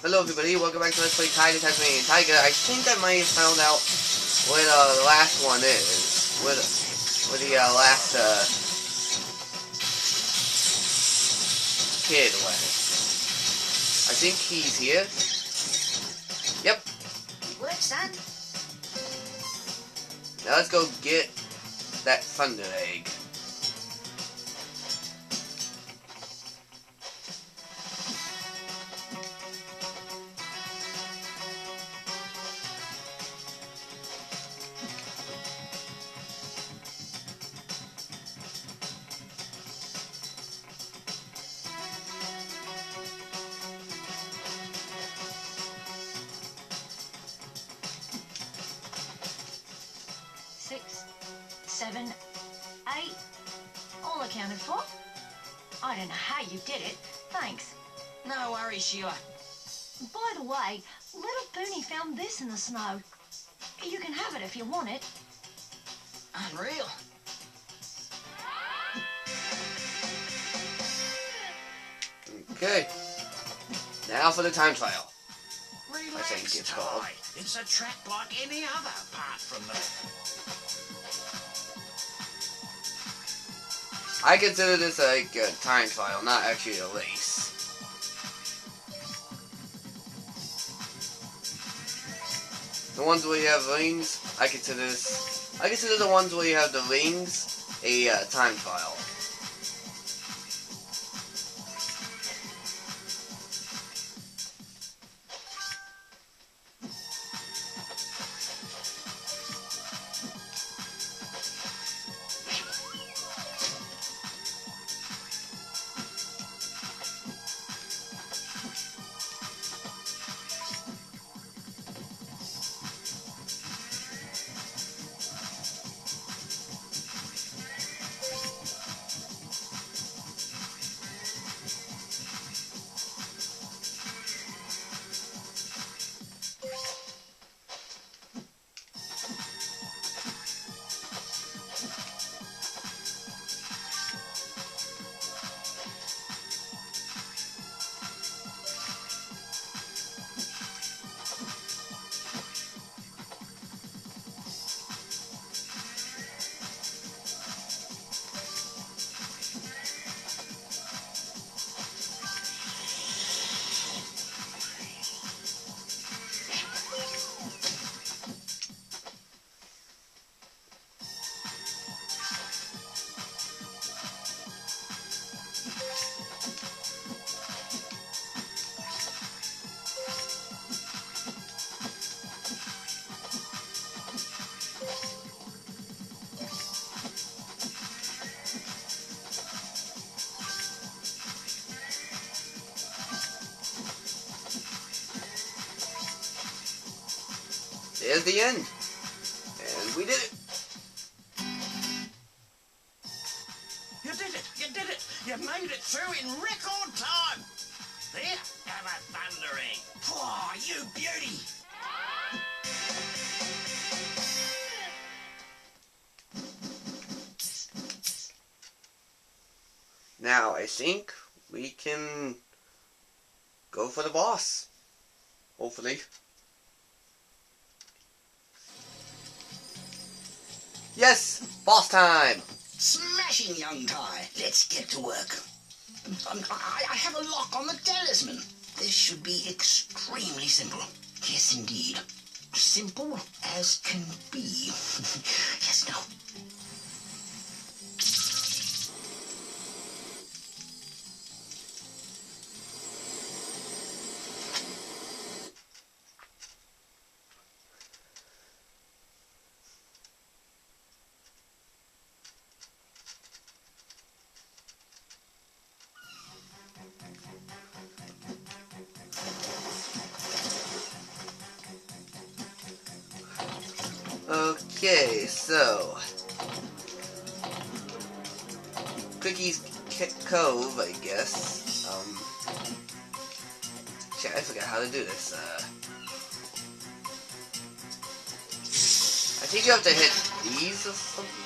Hello everybody, welcome back to Let's Play Ty the Tasmanian Tiger. I think I might have found out where uh, the last one is. Where the, where the uh, last uh, kid went. I think he's here. Yep. Work, son. Now let's go get that thunder egg. Seven, eight. All accounted for. I don't know how you did it. Thanks. No worries, Sheila. By the way, little Booney found this in the snow. You can have it if you want it. Unreal. Okay. Now for the time trial. Relax, think it's called. It's a track like any other, apart from the... I consider this like a time trial, not actually a race. The ones where you have rings, I consider this. I consider the ones where you have the rings a uh, time trial. There's the end. And we did it. You did it! You did it! You made it through in record time! There, have a thunder egg. Oh, you beauty! Now, I think we can go for the boss. Hopefully. Yes! Boss time! Smashing, young Ty. Let's get to work. Um, I, I have a lock on the talisman. This should be extremely simple. Yes, indeed. Simple as can be. yes, no. Okay, so. Crikey's Cove, I guess. Um. Shit, I forgot how to do this. Uh. I think you have to hit these or something.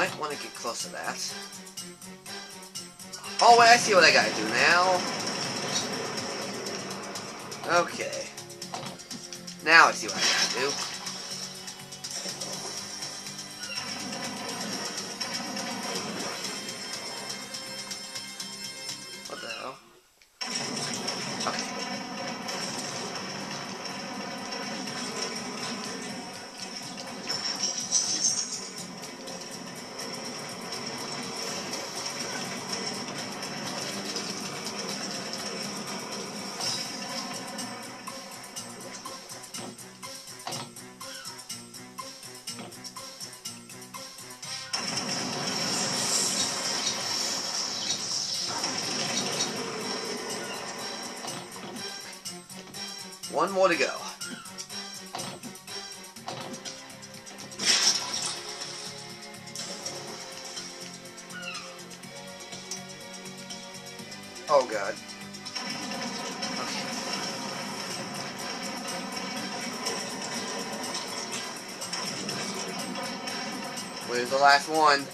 Might want to get close to that. Oh, wait, I see what I gotta do now. Okay. Now I see what I gotta do. One more to go. Oh god. Okay. Where's the last one?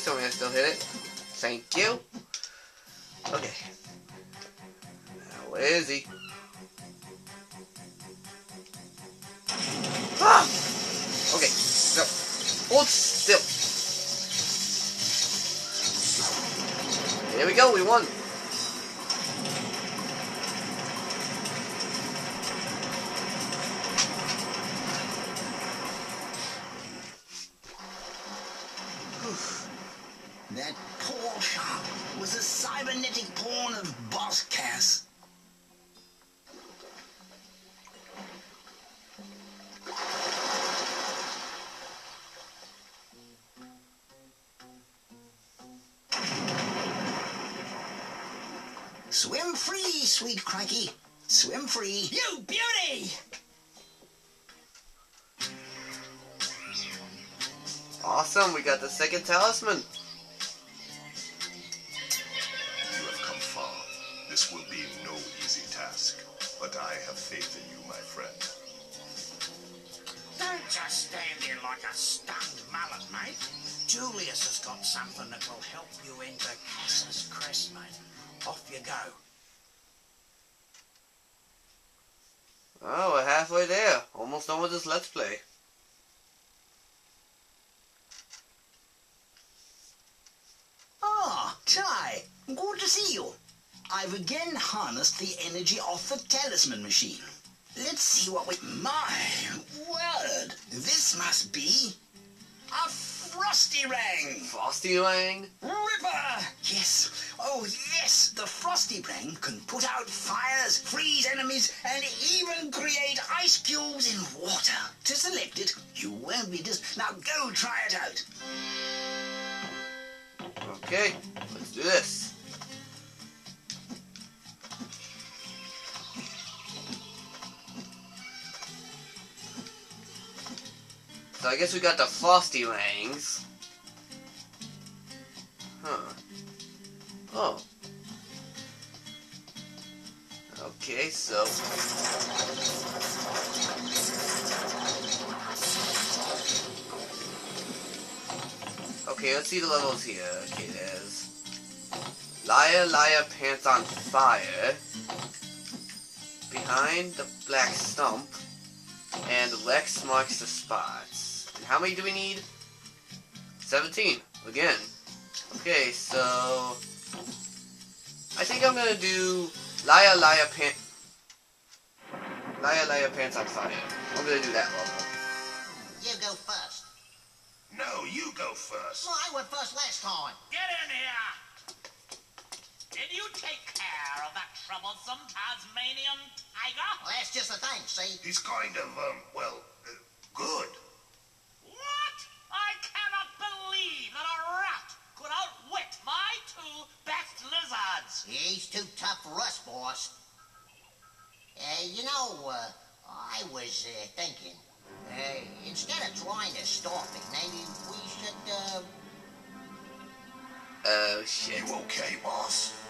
Please tell me I still hit it. Thank you. Okay. Now, where is he? Ah! Okay, no. Hold still. There we go, we won. That poor shark was a cybernetic pawn of Boss Cass. Swim free, sweet Crikey. Swim free. You beauty! Awesome, we got the second talisman. Mate. Julius has got something that will help you enter Cass's Crest, mate. Off you go. Oh, we're halfway there. Almost done with this Let's Play. Ah, Ty, good to see you. I've again harnessed the energy off the talisman machine. Let's see what we... My word, this must be a Frostyrang. Frosty Lang. Ripper! Yes, oh yes, the Frostyrang can put out fires, freeze enemies, and even create ice cubes in water. To select it, you won't be dis... Now go try it out. Okay, I guess we got the Frosty Langs. Huh. Oh. Okay, so... Okay, let's see the levels here. Okay, there's... Liar, liar, pants on fire. Behind the black stump. And Lex marks the spots. And how many do we need? 17. Again. Okay, so... I think I'm gonna do Liar, liar, pant... Liar, liar, pants on fire. I'm gonna do that level. You go first. No, you go first. Well, I went first last time. Get in here! Did you take care of that troublesome Tasmanian tiger? Well, that's just the thing, see? He's kind of, um, well, uh, good. For boss. Uh, you know, uh, I was uh, thinking, uh, instead of trying to stop it, maybe we should, uh... Oh shit. You okay, boss?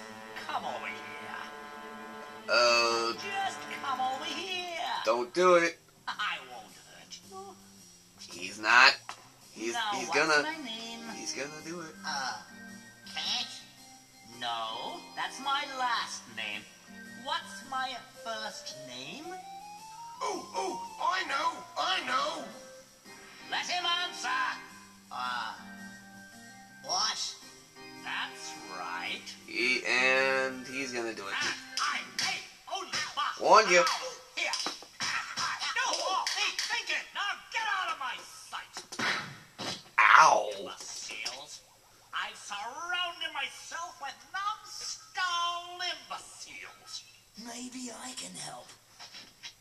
Come over here. Oh, Just come over here. don't do it. I won't hurt you. He's not. He's now, he's what's gonna my name? he's gonna do it. Cat? No, that's my last name. What's my first name? Oh, oh, I know, I know. Let him answer. Uh, boss? That's right. He and he's gonna do it. Ah, I hey, only boss. Warned you. Here. Ah, ah, No more me thinking. Now get out of my sight. Ow! Imbeciles. I've surrounded myself with numbskull imbeciles. Maybe I can help.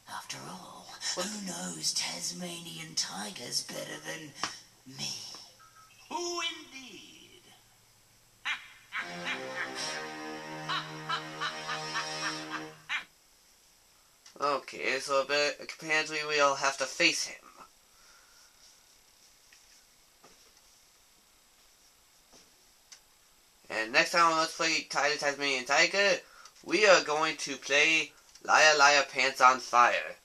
After all, who knows Tasmanian tigers better than me? Who indeed? Okay, so but apparently we all have to face him. And next time Let's Play Ty the Tasmanian Tiger, we are going to play Liar Liar Pants on Fire.